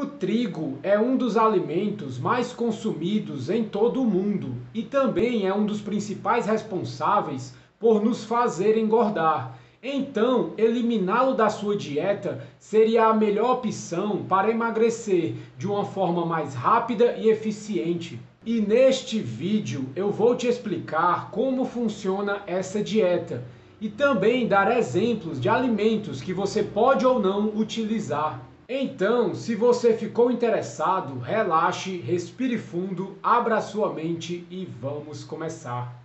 O trigo é um dos alimentos mais consumidos em todo o mundo e também é um dos principais responsáveis por nos fazer engordar. Então, eliminá-lo da sua dieta seria a melhor opção para emagrecer de uma forma mais rápida e eficiente. E neste vídeo eu vou te explicar como funciona essa dieta e também dar exemplos de alimentos que você pode ou não utilizar. Então, se você ficou interessado, relaxe, respire fundo, abra sua mente e vamos começar.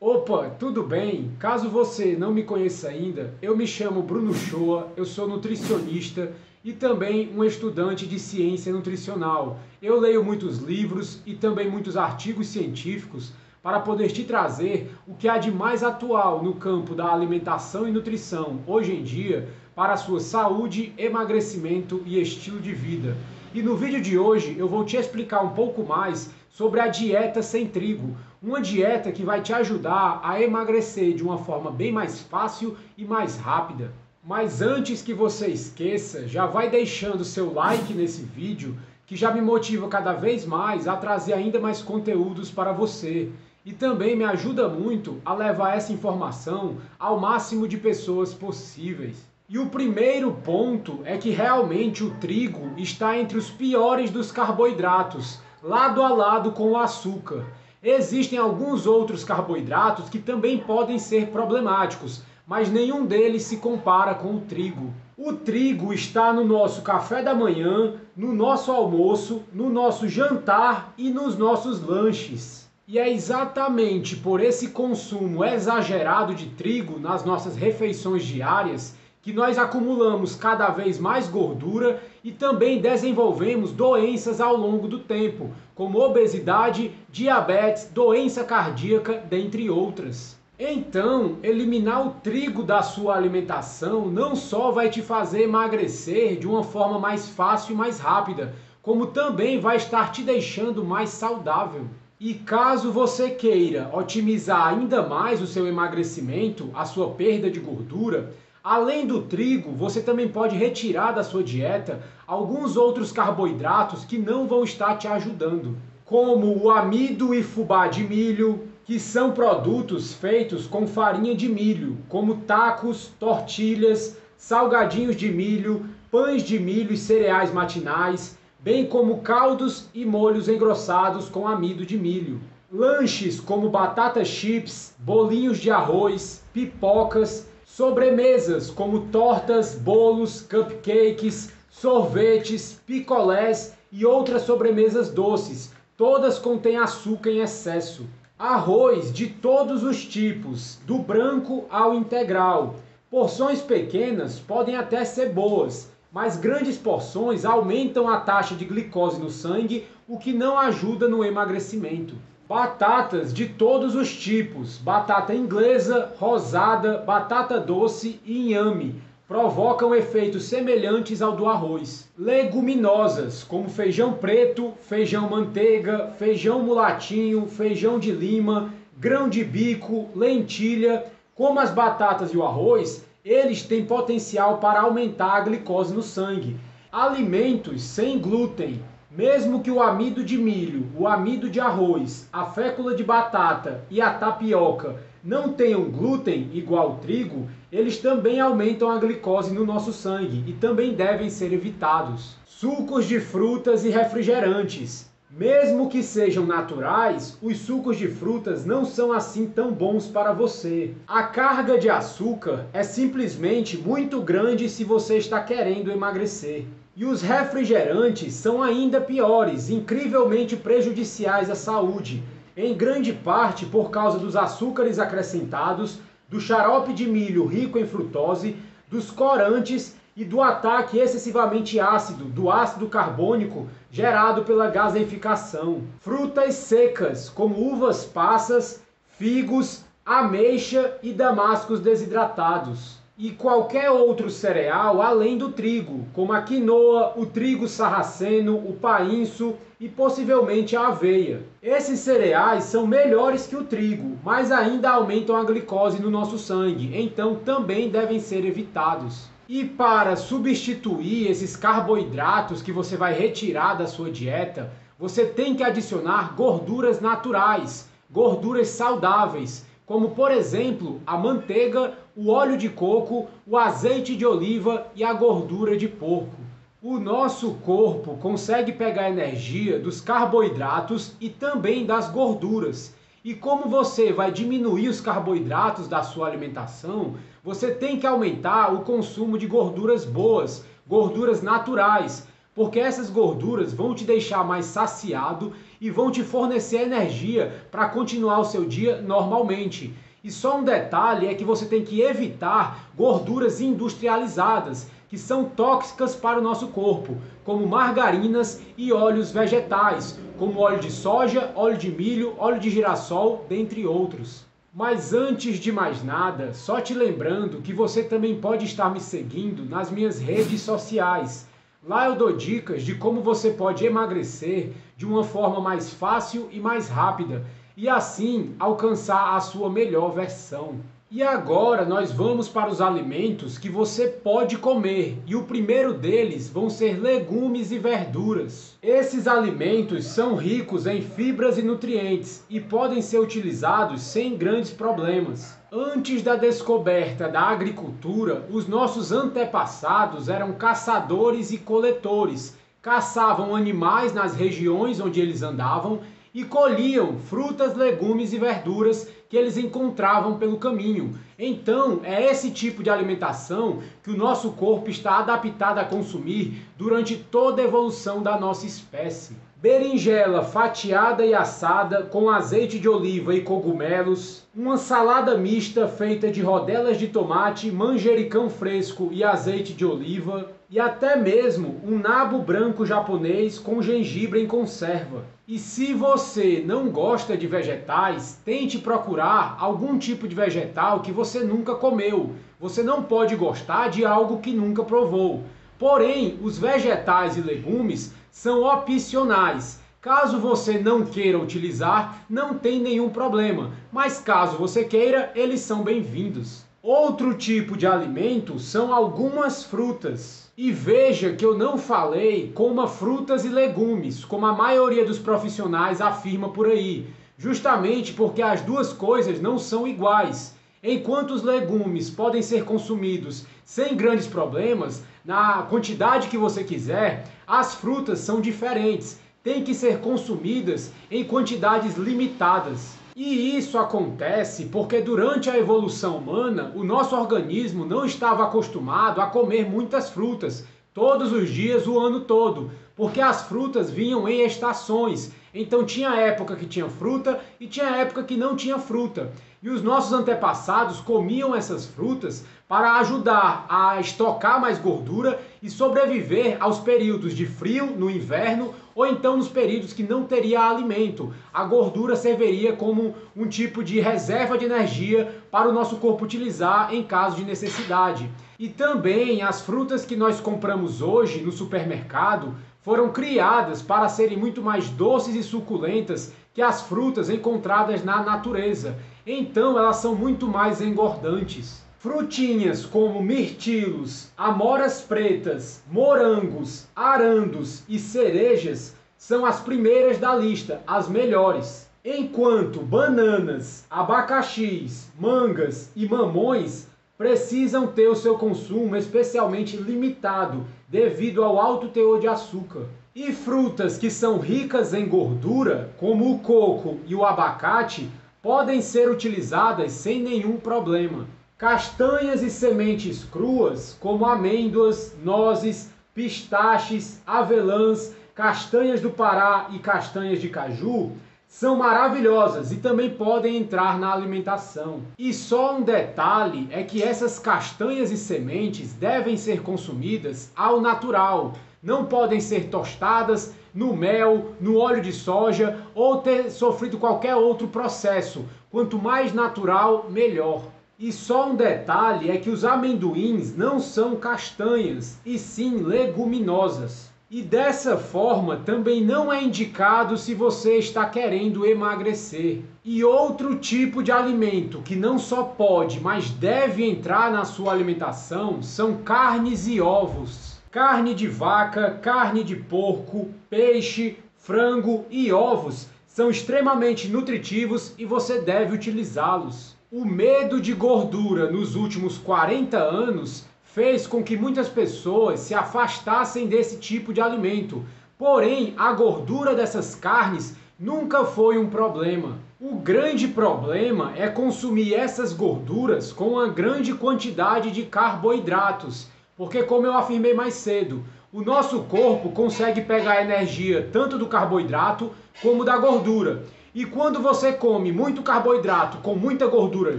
Opa, tudo bem? Caso você não me conheça ainda, eu me chamo Bruno Shoa, eu sou nutricionista e também um estudante de ciência nutricional. Eu leio muitos livros e também muitos artigos científicos para poder te trazer o que há de mais atual no campo da alimentação e nutrição hoje em dia para a sua saúde, emagrecimento e estilo de vida. E no vídeo de hoje eu vou te explicar um pouco mais sobre a dieta sem trigo, uma dieta que vai te ajudar a emagrecer de uma forma bem mais fácil e mais rápida. Mas antes que você esqueça, já vai deixando seu like nesse vídeo, que já me motiva cada vez mais a trazer ainda mais conteúdos para você e também me ajuda muito a levar essa informação ao máximo de pessoas possíveis. E o primeiro ponto é que realmente o trigo está entre os piores dos carboidratos, lado a lado com o açúcar. Existem alguns outros carboidratos que também podem ser problemáticos, mas nenhum deles se compara com o trigo. O trigo está no nosso café da manhã, no nosso almoço, no nosso jantar e nos nossos lanches. E é exatamente por esse consumo exagerado de trigo nas nossas refeições diárias que nós acumulamos cada vez mais gordura e também desenvolvemos doenças ao longo do tempo, como obesidade, diabetes, doença cardíaca, dentre outras. Então, eliminar o trigo da sua alimentação não só vai te fazer emagrecer de uma forma mais fácil e mais rápida, como também vai estar te deixando mais saudável. E caso você queira otimizar ainda mais o seu emagrecimento, a sua perda de gordura, além do trigo, você também pode retirar da sua dieta alguns outros carboidratos que não vão estar te ajudando, como o amido e fubá de milho, que são produtos feitos com farinha de milho, como tacos, tortilhas, salgadinhos de milho, pães de milho e cereais matinais bem como caldos e molhos engrossados com amido de milho. Lanches como batata chips, bolinhos de arroz, pipocas, sobremesas como tortas, bolos, cupcakes, sorvetes, picolés e outras sobremesas doces. Todas contêm açúcar em excesso. Arroz de todos os tipos, do branco ao integral. Porções pequenas podem até ser boas, mas grandes porções aumentam a taxa de glicose no sangue, o que não ajuda no emagrecimento. Batatas de todos os tipos, batata inglesa, rosada, batata doce e inhame, provocam efeitos semelhantes ao do arroz. Leguminosas, como feijão preto, feijão manteiga, feijão mulatinho, feijão de lima, grão de bico, lentilha, como as batatas e o arroz, eles têm potencial para aumentar a glicose no sangue. Alimentos sem glúten, mesmo que o amido de milho, o amido de arroz, a fécula de batata e a tapioca não tenham glúten igual ao trigo, eles também aumentam a glicose no nosso sangue e também devem ser evitados. Sucos de frutas e refrigerantes. Mesmo que sejam naturais, os sucos de frutas não são assim tão bons para você. A carga de açúcar é simplesmente muito grande se você está querendo emagrecer. E os refrigerantes são ainda piores, incrivelmente prejudiciais à saúde, em grande parte por causa dos açúcares acrescentados, do xarope de milho rico em frutose, dos corantes e do ataque excessivamente ácido do ácido carbônico gerado pela gaseificação. Frutas secas, como uvas passas, figos, ameixa e damascos desidratados. e qualquer outro cereal além do trigo, como a quinoa, o trigo sarraceno, o painço e possivelmente a aveia. Esses cereais são melhores que o trigo, mas ainda aumentam a glicose no nosso sangue, então também devem ser evitados. E para substituir esses carboidratos que você vai retirar da sua dieta, você tem que adicionar gorduras naturais, gorduras saudáveis, como por exemplo a manteiga, o óleo de coco, o azeite de oliva e a gordura de porco. O nosso corpo consegue pegar energia dos carboidratos e também das gorduras. E como você vai diminuir os carboidratos da sua alimentação, você tem que aumentar o consumo de gorduras boas, gorduras naturais, porque essas gorduras vão te deixar mais saciado e vão te fornecer energia para continuar o seu dia normalmente. E só um detalhe é que você tem que evitar gorduras industrializadas, que são tóxicas para o nosso corpo, como margarinas e óleos vegetais, como óleo de soja, óleo de milho, óleo de girassol, dentre outros. Mas antes de mais nada, só te lembrando que você também pode estar me seguindo nas minhas redes sociais. Lá eu dou dicas de como você pode emagrecer de uma forma mais fácil e mais rápida e assim alcançar a sua melhor versão. E agora nós vamos para os alimentos que você pode comer, e o primeiro deles vão ser legumes e verduras. Esses alimentos são ricos em fibras e nutrientes e podem ser utilizados sem grandes problemas. Antes da descoberta da agricultura, os nossos antepassados eram caçadores e coletores. Caçavam animais nas regiões onde eles andavam e colhiam frutas, legumes e verduras que eles encontravam pelo caminho. Então, é esse tipo de alimentação que o nosso corpo está adaptado a consumir durante toda a evolução da nossa espécie berinjela fatiada e assada com azeite de oliva e cogumelos, uma salada mista feita de rodelas de tomate, manjericão fresco e azeite de oliva, e até mesmo um nabo branco japonês com gengibre em conserva. E se você não gosta de vegetais, tente procurar algum tipo de vegetal que você nunca comeu. Você não pode gostar de algo que nunca provou. Porém, os vegetais e legumes são opcionais. Caso você não queira utilizar, não tem nenhum problema, mas caso você queira, eles são bem-vindos. Outro tipo de alimento são algumas frutas. E veja que eu não falei coma frutas e legumes, como a maioria dos profissionais afirma por aí, justamente porque as duas coisas não são iguais. Enquanto os legumes podem ser consumidos sem grandes problemas, na quantidade que você quiser, as frutas são diferentes, têm que ser consumidas em quantidades limitadas. E isso acontece porque durante a evolução humana, o nosso organismo não estava acostumado a comer muitas frutas todos os dias, o ano todo, porque as frutas vinham em estações. Então tinha época que tinha fruta e tinha época que não tinha fruta. E os nossos antepassados comiam essas frutas para ajudar a estocar mais gordura e sobreviver aos períodos de frio no inverno ou então nos períodos que não teria alimento. A gordura serviria como um tipo de reserva de energia para o nosso corpo utilizar em caso de necessidade. E também as frutas que nós compramos hoje no supermercado foram criadas para serem muito mais doces e suculentas que as frutas encontradas na natureza. Então elas são muito mais engordantes. Frutinhas como mirtilos, amoras pretas, morangos, arandos e cerejas são as primeiras da lista, as melhores. Enquanto bananas, abacaxis, mangas e mamões precisam ter o seu consumo especialmente limitado devido ao alto teor de açúcar. E frutas que são ricas em gordura, como o coco e o abacate, podem ser utilizadas sem nenhum problema. Castanhas e sementes cruas, como amêndoas, nozes, pistaches, avelãs, castanhas do Pará e castanhas de caju, são maravilhosas e também podem entrar na alimentação. E só um detalhe é que essas castanhas e sementes devem ser consumidas ao natural. Não podem ser tostadas no mel, no óleo de soja ou ter sofrido qualquer outro processo. Quanto mais natural, melhor. E só um detalhe é que os amendoins não são castanhas, e sim leguminosas. E dessa forma também não é indicado se você está querendo emagrecer. E outro tipo de alimento que não só pode, mas deve entrar na sua alimentação são carnes e ovos. Carne de vaca, carne de porco, peixe, frango e ovos são extremamente nutritivos e você deve utilizá-los. O medo de gordura nos últimos 40 anos fez com que muitas pessoas se afastassem desse tipo de alimento. Porém, a gordura dessas carnes nunca foi um problema. O grande problema é consumir essas gorduras com uma grande quantidade de carboidratos, porque, como eu afirmei mais cedo, o nosso corpo consegue pegar energia tanto do carboidrato como da gordura. E quando você come muito carboidrato com muita gordura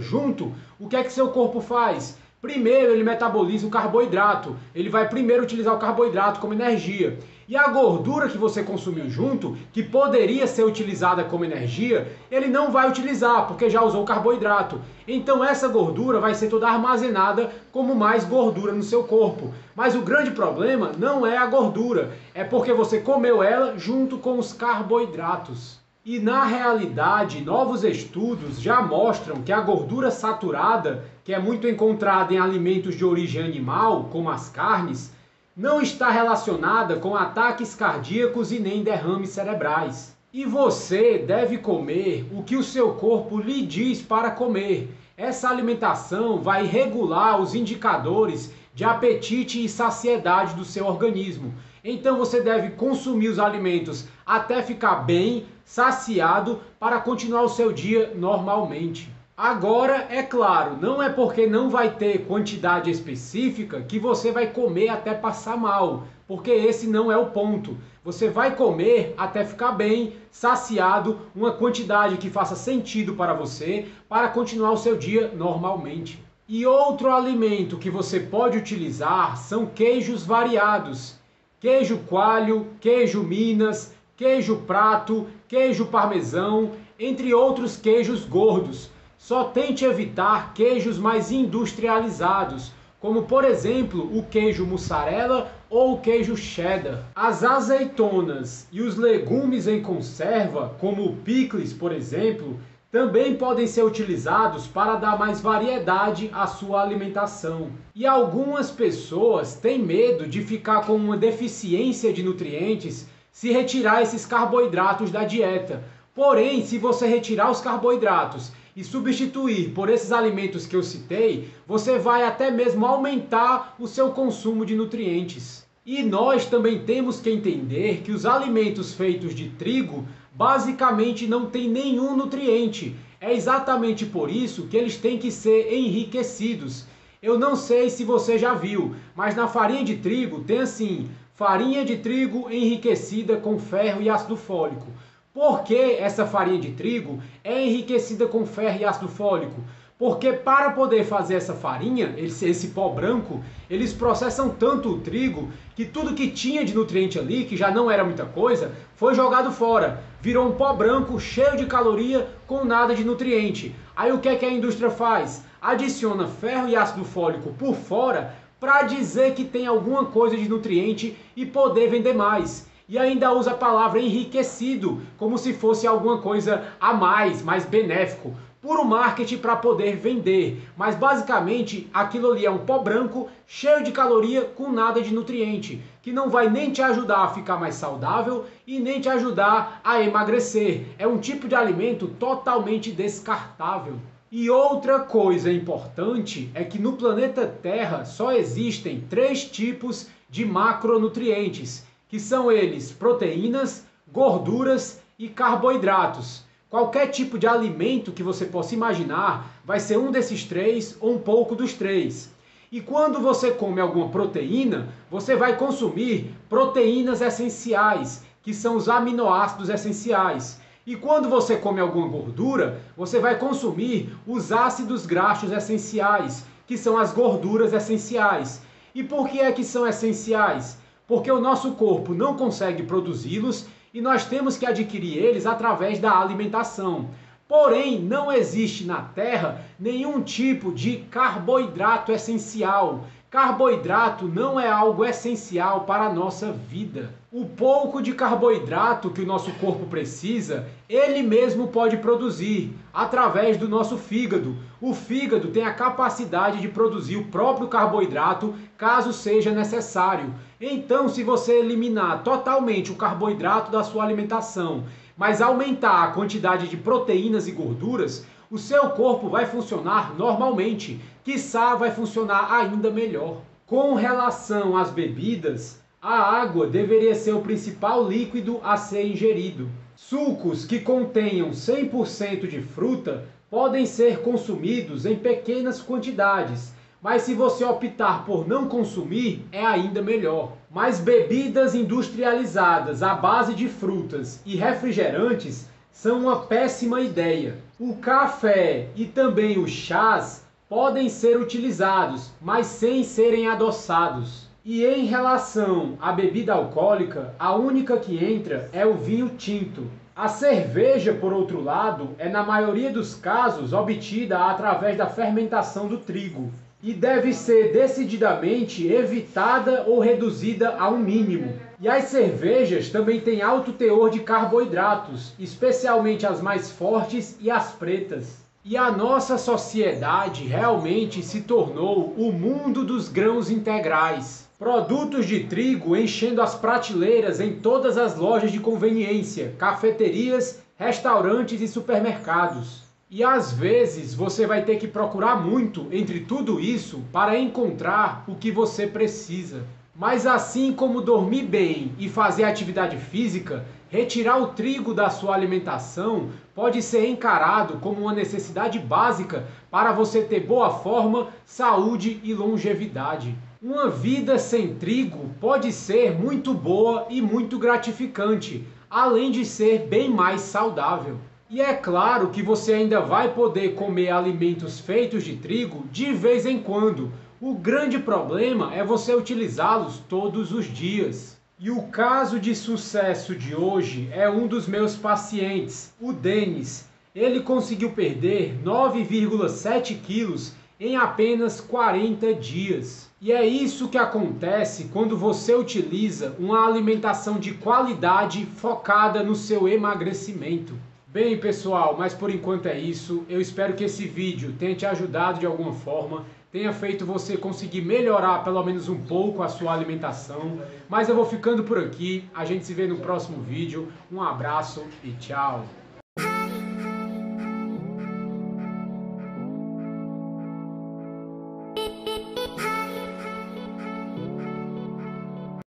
junto, o que é que seu corpo faz? Primeiro ele metaboliza o carboidrato, ele vai primeiro utilizar o carboidrato como energia. E a gordura que você consumiu junto, que poderia ser utilizada como energia, ele não vai utilizar, porque já usou o carboidrato. Então essa gordura vai ser toda armazenada como mais gordura no seu corpo. Mas o grande problema não é a gordura, é porque você comeu ela junto com os carboidratos. E na realidade, novos estudos já mostram que a gordura saturada, que é muito encontrada em alimentos de origem animal, como as carnes, não está relacionada com ataques cardíacos e nem derrames cerebrais. E você deve comer o que o seu corpo lhe diz para comer. Essa alimentação vai regular os indicadores de apetite e saciedade do seu organismo. Então você deve consumir os alimentos até ficar bem, saciado, para continuar o seu dia normalmente. Agora, é claro, não é porque não vai ter quantidade específica que você vai comer até passar mal, porque esse não é o ponto. Você vai comer até ficar bem, saciado, uma quantidade que faça sentido para você, para continuar o seu dia normalmente. E outro alimento que você pode utilizar são queijos variados. Queijo coalho, queijo minas, queijo prato, queijo parmesão, entre outros queijos gordos. Só tente evitar queijos mais industrializados, como por exemplo o queijo mussarela ou o queijo cheddar. As azeitonas e os legumes em conserva, como o picles, por exemplo, também podem ser utilizados para dar mais variedade à sua alimentação. E algumas pessoas têm medo de ficar com uma deficiência de nutrientes se retirar esses carboidratos da dieta. Porém, se você retirar os carboidratos e substituir por esses alimentos que eu citei, você vai até mesmo aumentar o seu consumo de nutrientes. E nós também temos que entender que os alimentos feitos de trigo basicamente não têm nenhum nutriente. É exatamente por isso que eles têm que ser enriquecidos. Eu não sei se você já viu, mas na farinha de trigo tem assim: farinha de trigo enriquecida com ferro e ácido fólico. Por que essa farinha de trigo é enriquecida com ferro e ácido fólico? Porque para poder fazer essa farinha, esse, esse pó branco, eles processam tanto o trigo que tudo que tinha de nutriente ali, que já não era muita coisa, foi jogado fora. Virou um pó branco cheio de caloria com nada de nutriente. Aí o que, é que a indústria faz? Adiciona ferro e ácido fólico por fora para dizer que tem alguma coisa de nutriente e poder vender mais. E ainda usa a palavra enriquecido, como se fosse alguma coisa a mais, mais benéfico. Puro marketing para poder vender. Mas basicamente aquilo ali é um pó branco, cheio de caloria, com nada de nutriente. Que não vai nem te ajudar a ficar mais saudável e nem te ajudar a emagrecer. É um tipo de alimento totalmente descartável. E outra coisa importante é que no planeta Terra só existem três tipos de macronutrientes, que são eles proteínas, gorduras e carboidratos. Qualquer tipo de alimento que você possa imaginar vai ser um desses três ou um pouco dos três. E quando você come alguma proteína, você vai consumir proteínas essenciais, que são os aminoácidos essenciais. E quando você come alguma gordura, você vai consumir os ácidos graxos essenciais, que são as gorduras essenciais. E por que é que são essenciais? Porque o nosso corpo não consegue produzi-los e nós temos que adquirir eles através da alimentação. Porém, não existe na Terra nenhum tipo de carboidrato essencial. Carboidrato não é algo essencial para a nossa vida. O pouco de carboidrato que o nosso corpo precisa, ele mesmo pode produzir através do nosso fígado. O fígado tem a capacidade de produzir o próprio carboidrato caso seja necessário. Então, se você eliminar totalmente o carboidrato da sua alimentação, mas aumentar a quantidade de proteínas e gorduras, o seu corpo vai funcionar normalmente, quiçá vai funcionar ainda melhor. Com relação às bebidas, a água deveria ser o principal líquido a ser ingerido. Sucos que contenham 100% de fruta podem ser consumidos em pequenas quantidades, mas se você optar por não consumir, é ainda melhor. Mas bebidas industrializadas à base de frutas e refrigerantes são uma péssima ideia. O café e também os chás podem ser utilizados, mas sem serem adoçados. E em relação à bebida alcoólica, a única que entra é o vinho tinto. A cerveja, por outro lado, é na maioria dos casos obtida através da fermentação do trigo e deve ser decididamente evitada ou reduzida ao mínimo. E as cervejas também têm alto teor de carboidratos, especialmente as mais fortes e as pretas. E a nossa sociedade realmente se tornou o mundo dos grãos integrais. Produtos de trigo enchendo as prateleiras em todas as lojas de conveniência, cafeterias, restaurantes e supermercados. E às vezes você vai ter que procurar muito entre tudo isso para encontrar o que você precisa. Mas assim como dormir bem e fazer atividade física, retirar o trigo da sua alimentação pode ser encarado como uma necessidade básica para você ter boa forma, saúde e longevidade. Uma vida sem trigo pode ser muito boa e muito gratificante, além de ser bem mais saudável. E é claro que você ainda vai poder comer alimentos feitos de trigo de vez em quando, o grande problema é você utilizá-los todos os dias. E o caso de sucesso de hoje é um dos meus pacientes, o Denis. Ele conseguiu perder 9,7 quilos em apenas 40 dias. E é isso que acontece quando você utiliza uma alimentação de qualidade focada no seu emagrecimento. Bem, pessoal, mas por enquanto é isso. Eu espero que esse vídeo tenha te ajudado de alguma forma tenha feito você conseguir melhorar pelo menos um pouco a sua alimentação. Mas eu vou ficando por aqui. A gente se vê no próximo vídeo. Um abraço e tchau.